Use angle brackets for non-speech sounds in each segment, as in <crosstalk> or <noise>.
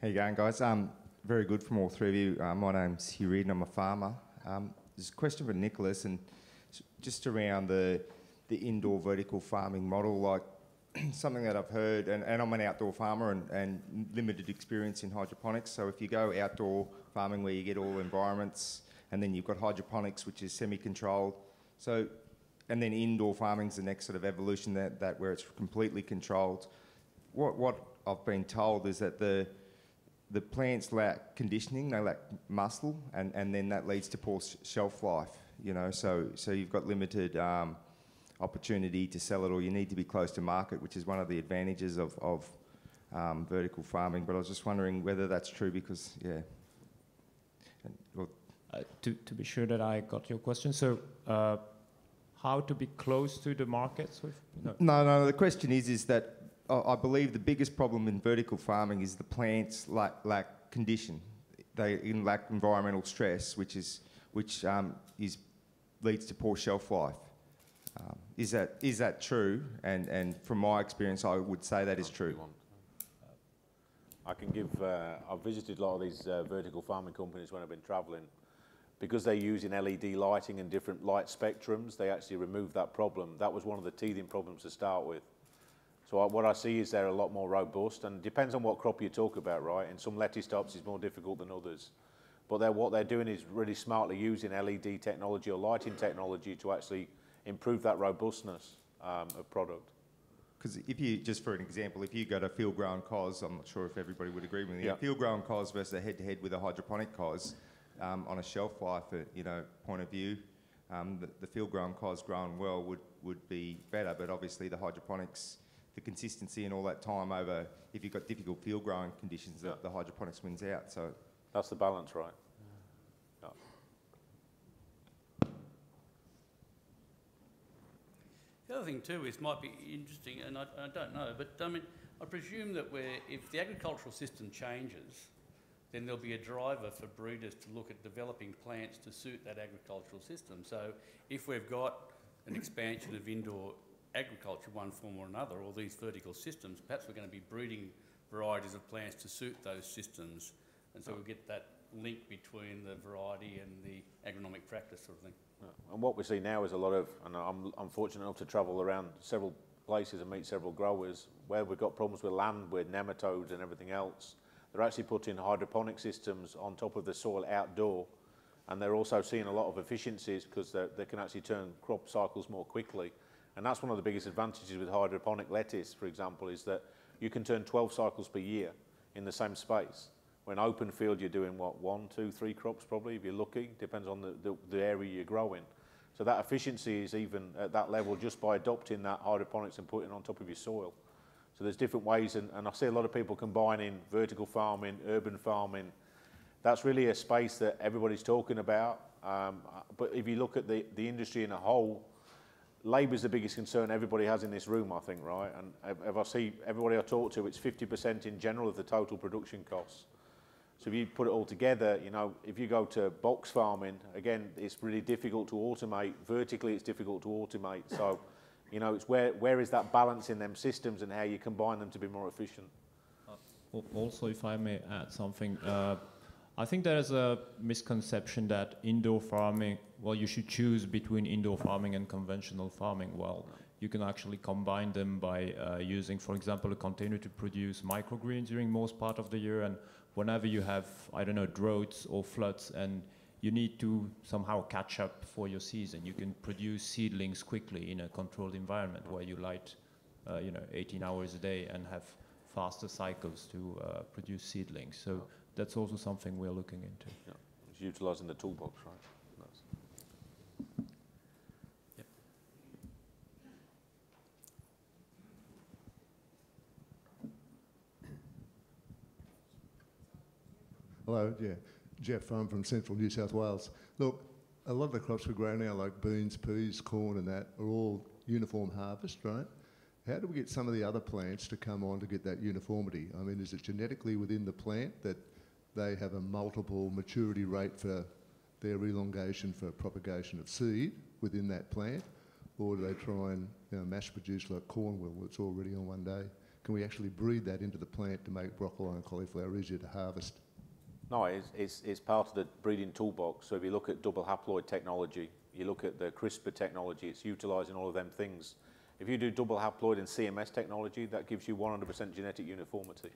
How you going, guys? Um, very good from all three of you. Uh, my name's Hugh Reed and I'm a farmer. Um, there's a question for Nicholas and just around the the indoor vertical farming model, like <clears throat> something that I've heard, and, and I'm an outdoor farmer and, and limited experience in hydroponics. So if you go outdoor farming where you get all environments, and then you've got hydroponics, which is semi-controlled. So, and then indoor farming's the next sort of evolution that, that where it's completely controlled. What what I've been told is that the the plants lack conditioning, they lack muscle, and, and then that leads to poor shelf life. You know, so so you've got limited um, opportunity to sell it, or you need to be close to market, which is one of the advantages of, of um, vertical farming. But I was just wondering whether that's true because, yeah. And, well, uh, to, to be sure that I got your question, so uh, how to be close to the markets? No. no, no, the question is, is that I believe the biggest problem in vertical farming is the plants lack, lack condition. They lack environmental stress, which is which um, is leads to poor shelf life. Um, is that is that true? And and from my experience, I would say that is true. I can give. Uh, I've visited a lot of these uh, vertical farming companies when I've been travelling. Because they're using LED lighting and different light spectrums, they actually remove that problem. That was one of the teething problems to start with. So I, what I see is they're a lot more robust, and depends on what crop you talk about, right? And some lettuce tops, is more difficult than others. But they're, what they're doing is really smartly using LED technology or lighting technology to actually improve that robustness um, of product. Because if you, just for an example, if you go to field grown cos, I'm not sure if everybody would agree with me, yeah. field grown cos versus a head to head with a hydroponic cos um, on a shelf life, uh, you know, point of view, um, the, the field grown cos grown well would, would be better, but obviously the hydroponics, the consistency and all that time over, if you've got difficult field growing conditions, yeah. the, the hydroponics wins out. So that's the balance, right? The other thing too is might be interesting, and I, I don't know, but I mean, I presume that where if the agricultural system changes, then there'll be a driver for breeders to look at developing plants to suit that agricultural system. So if we've got an expansion of indoor agriculture, one form or another, or these vertical systems, perhaps we're going to be breeding varieties of plants to suit those systems, and so we'll get that link between the variety and the agronomic practice sort of thing. And what we see now is a lot of, and I'm, I'm fortunate enough to travel around several places and meet several growers where we've got problems with land, with nematodes and everything else. They're actually putting hydroponic systems on top of the soil outdoor, and they're also seeing a lot of efficiencies because they can actually turn crop cycles more quickly. And that's one of the biggest advantages with hydroponic lettuce, for example, is that you can turn 12 cycles per year in the same space. When open field, you're doing what, one, two, three crops probably, if you're lucky, depends on the, the, the area you're growing. So that efficiency is even at that level just by adopting that hydroponics and putting it on top of your soil. So there's different ways, and, and I see a lot of people combining vertical farming, urban farming. That's really a space that everybody's talking about. Um, but if you look at the, the industry in a whole, labour is the biggest concern everybody has in this room, I think, right? And if I see everybody I talk to, it's 50% in general of the total production costs. So if you put it all together, you know, if you go to box farming, again, it's really difficult to automate. Vertically, it's difficult to automate. So, you know, it's where, where is that balance in them systems and how you combine them to be more efficient. Uh, also, if I may add something, uh, I think there is a misconception that indoor farming, well, you should choose between indoor farming and conventional farming. Well, you can actually combine them by uh, using, for example, a container to produce microgreens during most part of the year and whenever you have, I don't know, droughts or floods and you need to somehow catch up for your season. You can produce seedlings quickly in a controlled environment where you light, uh, you know, 18 hours a day and have faster cycles to uh, produce seedlings. So that's also something we're looking into. Yeah. It's utilizing the toolbox, right? Yeah. Jeff Farm from Central New South Wales. Look, a lot of the crops we grow now, like beans, peas, corn, and that, are all uniform harvest, right? How do we get some of the other plants to come on to get that uniformity? I mean, is it genetically within the plant that they have a multiple maturity rate for their elongation for propagation of seed within that plant? Or do they try and you know, mass produce like corn will that's already on one day? can we actually breed that into the plant to make broccoli and cauliflower easier to harvest? No, it's, it's, part of the breeding toolbox. So if you look at double haploid technology, you look at the CRISPR technology, it's utilising all of them things. If you do double haploid and CMS technology, that gives you 100% genetic uniformity.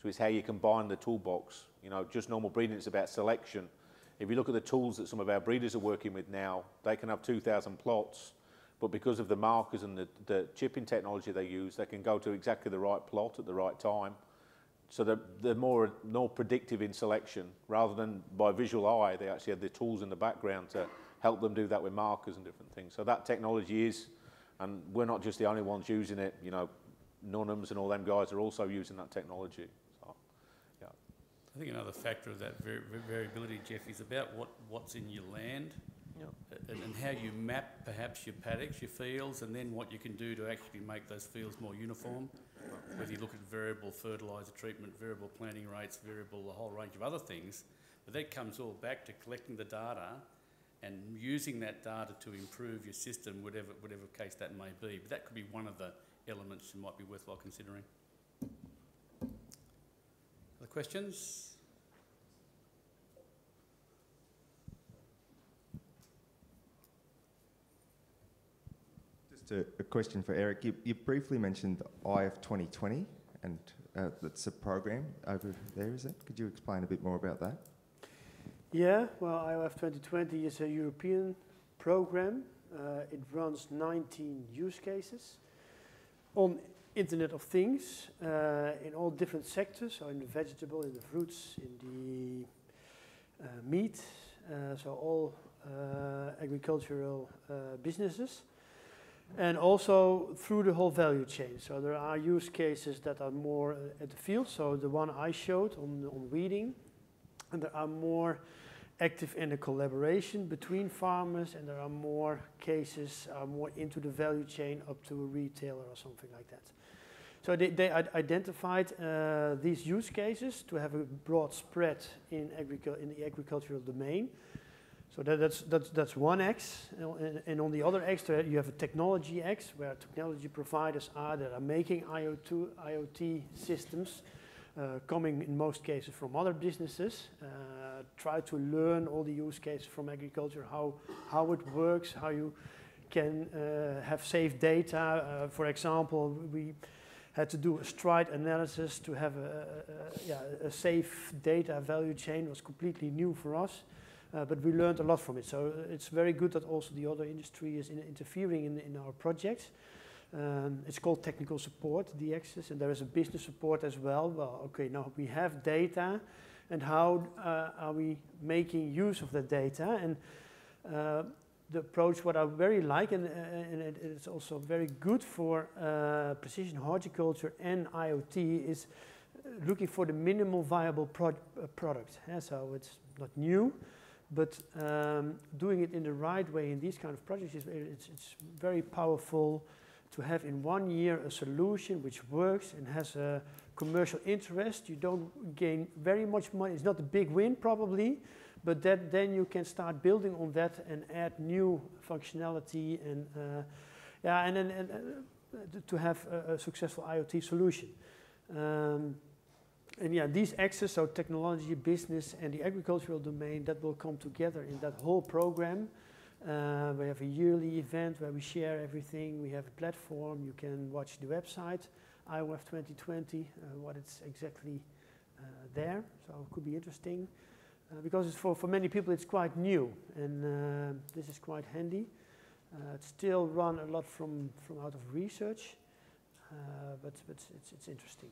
So it's how you combine the toolbox. You know, just normal breeding, it's about selection. If you look at the tools that some of our breeders are working with now, they can have 2,000 plots, but because of the markers and the, the chipping technology they use, they can go to exactly the right plot at the right time. So they're, they're more, more predictive in selection. Rather than by visual eye, they actually have the tools in the background to help them do that with markers and different things. So that technology is, and we're not just the only ones using it, you know, Nunhems and all them guys are also using that technology. So, yeah. I think another factor of that var- var- variability, Jeff, is about what, what's in your land. And, and how you map perhaps your paddocks, your fields, and then what you can do to actually make those fields more uniform. Whether you look at variable fertiliser treatment, variable planting rates, variable, a whole range of other things, but that comes all back to collecting the data and using that data to improve your system, whatever, whatever case that may be. But that could be one of the elements that might be worthwhile considering. Other questions? Just a, a question for Eric. You, you briefly mentioned IF 2020, and uh, that's a program over there, is it? Could you explain a bit more about that? Yeah, well, IOF 2020 is a European program. Uh, it runs 19 use cases on Internet of Things uh, in all different sectors, so in the vegetable, in the fruits, in the uh, meat, uh, so all uh, agricultural uh, businesses. And also through the whole value chain. So there are use cases that are more uh, at the field. So the one I showed on, on weeding, and there are more active in the collaboration between farmers, and there are more cases are more into the value chain up to a retailer or something like that. So they, they identified uh, these use cases to have a broad spread in, in the agricultural domain. So that, that's, that's, that's one X. And, and on the other X, you have a technology X, where technology providers are that are making IoT, IoT systems uh, coming in most cases from other businesses, uh, try to learn all the use cases from agriculture, how, how it works, how you can uh, have safe data. Uh, for example, we had to do a stride analysis to have a, a, yeah, a safe data value chain. It was completely new for us. Uh, but we learned a lot from it. So it's very good that also the other industry is in interfering in, in our projects. Um, it's called technical support, the access, and there is a business support as well. Well, okay, now we have data, and how uh, are we making use of that data? And uh, the approach, what I very like, and, uh, and it, it's also very good for uh, precision horticulture and IoT, is uh, looking for the minimal viable pro product. Yeah, so it's not new, but um, doing it in the right way in these kind of projects is it's, it's very powerful to have in one year a solution which works and has a commercial interest. You don't gain very much money. It's not a big win probably, but that then you can start building on that and add new functionality and uh, yeah, and then and, uh, to have a, a, successful IoT solution. Um, and yeah, these axes, so technology, business, and the agricultural domain, that will come together in that whole program. Uh, we have a yearly event where we share everything. We have a platform. You can watch the website, IOF 2020, uh, what it's exactly uh, there. So it could be interesting. Uh, because for, for many people it's quite new and uh, this is quite handy. Uh, it's still run a lot from, from out of research, but, but it's, it's interesting.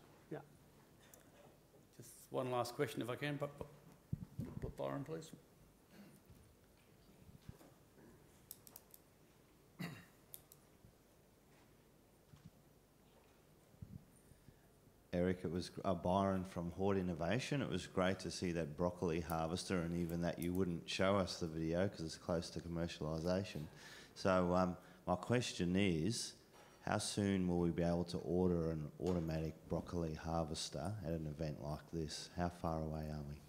One last question if I can. But, but Byron, please. Eric, it was uh, Byron from Hort Innovation. It was great to see that broccoli harvester and even that you wouldn't show us the video because it's close to commercialisation. So um, my question is, how soon will we be able to order an automatic broccoli harvester at an event like this? How far away are we? <laughs>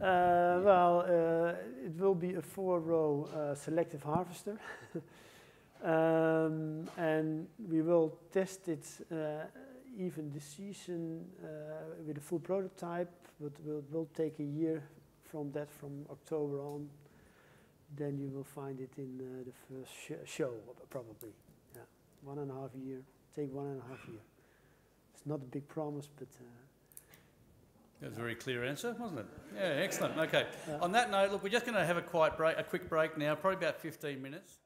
Uh, well, uh, it will be a four-row uh, selective harvester. <laughs> Um, and we will test it uh, even this season uh, with a full prototype, but will will take a year from that, from October on. Then you will find it in uh, the first sh- show, probably. Yeah, one and a half year. Take one and a half year. It's not a big promise, but uh, That was a very clear answer, wasn't it? Yeah, excellent. Okay. On that note, look, we're just going to have a quiet break, a quick break now, probably about 15 minutes.